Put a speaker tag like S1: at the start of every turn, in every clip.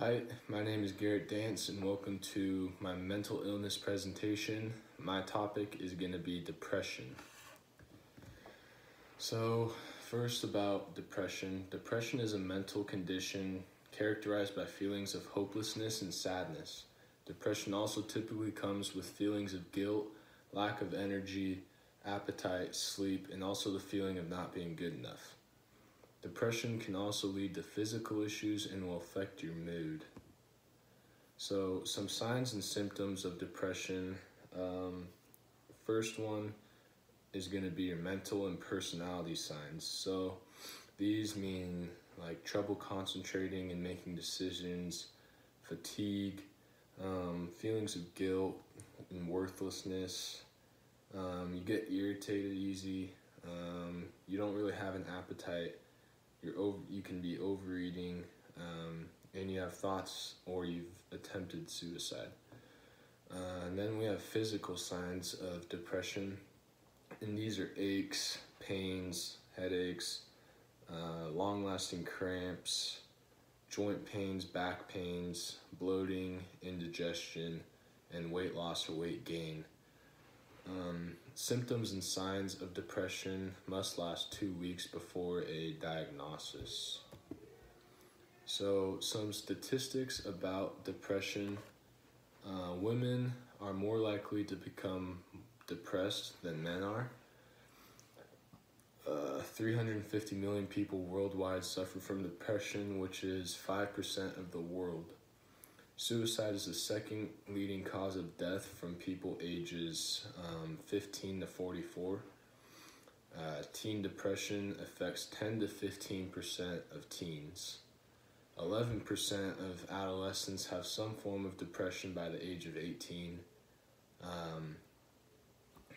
S1: Hi, my name is Garrett Dance, and welcome to my mental illness presentation. My topic is going to be depression. So, first about depression. Depression is a mental condition characterized by feelings of hopelessness and sadness. Depression also typically comes with feelings of guilt, lack of energy, appetite, sleep, and also the feeling of not being good enough. Depression can also lead to physical issues and will affect your mood. So, some signs and symptoms of depression. Um, first one is going to be your mental and personality signs. So, these mean like trouble concentrating and making decisions, fatigue, um, feelings of guilt and worthlessness. Um, you get irritated easy. Um, you don't really have an appetite you're over, you can be overeating, um, and you have thoughts or you've attempted suicide. Uh, and then we have physical signs of depression, and these are aches, pains, headaches, uh, long lasting cramps, joint pains, back pains, bloating, indigestion, and weight loss or weight gain. Um, symptoms and signs of depression must last two weeks before a diagnosis. So, some statistics about depression uh, women are more likely to become depressed than men are. Uh, 350 million people worldwide suffer from depression, which is 5% of the world. Suicide is the second leading cause of death from people ages um, 15 to 44. Uh, teen depression affects 10 to 15 percent of teens. 11 percent of adolescents have some form of depression by the age of 18. Um,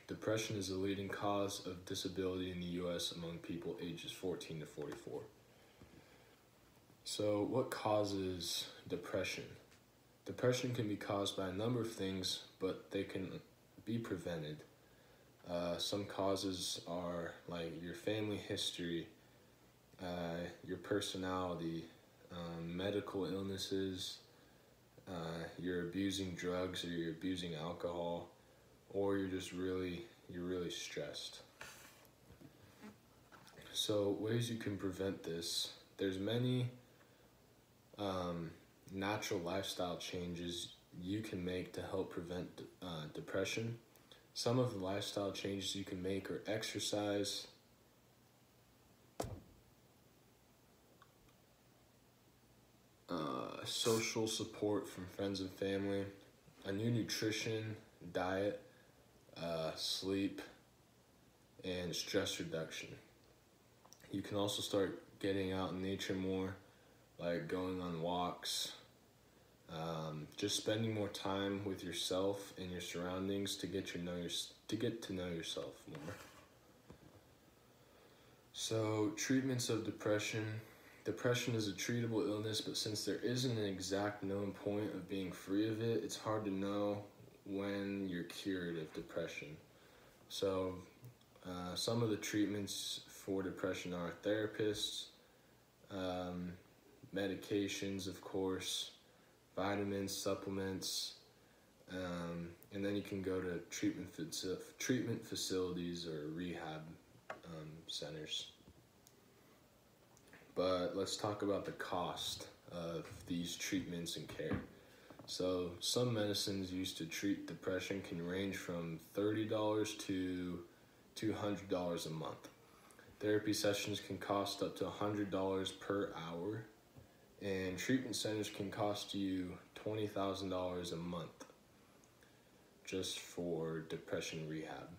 S1: depression is the leading cause of disability in the U.S. among people ages 14 to 44. So, what causes depression? Depression can be caused by a number of things, but they can be prevented. Uh, some causes are like your family history, uh, your personality, um, medical illnesses, uh, you're abusing drugs or you're abusing alcohol, or you're just really you're really stressed. So ways you can prevent this. There's many. Um, natural lifestyle changes you can make to help prevent uh, depression. Some of the lifestyle changes you can make are exercise, uh, social support from friends and family, a new nutrition, diet, uh, sleep, and stress reduction. You can also start getting out in nature more, like going on walks, just spending more time with yourself and your surroundings to get your know your, to get to know yourself more. So treatments of depression. Depression is a treatable illness, but since there isn't an exact known point of being free of it, it's hard to know when you're cured of depression. So, uh, some of the treatments for depression are therapists, um, medications, of course, vitamins, supplements, um, and then you can go to treatment treatment facilities or rehab um, centers. But let's talk about the cost of these treatments and care. So some medicines used to treat depression can range from thirty dollars to two hundred dollars a month. Therapy sessions can cost up to hundred dollars per hour and treatment centers can cost you $20,000 a month just for depression rehab.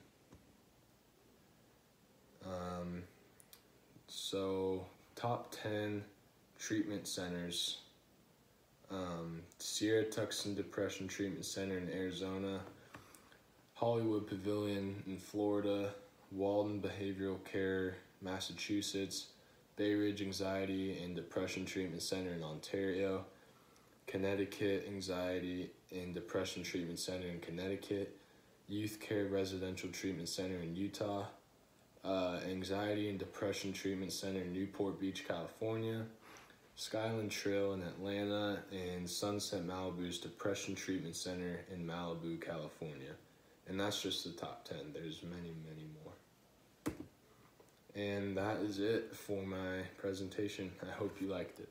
S1: Um, so, top 10 treatment centers um, Sierra Tucson Depression Treatment Center in Arizona, Hollywood Pavilion in Florida, Walden Behavioral Care, Massachusetts, Bay Ridge Anxiety and Depression Treatment Center in Ontario, Connecticut Anxiety and Depression Treatment Center in Connecticut, Youth Care Residential Treatment Center in Utah, uh, Anxiety and Depression Treatment Center in Newport Beach, California, Skyland Trail in Atlanta, and Sunset Malibu's Depression Treatment Center in Malibu, California. And that's just the top 10. There's many, many more. And that is it for my presentation. I hope you liked it.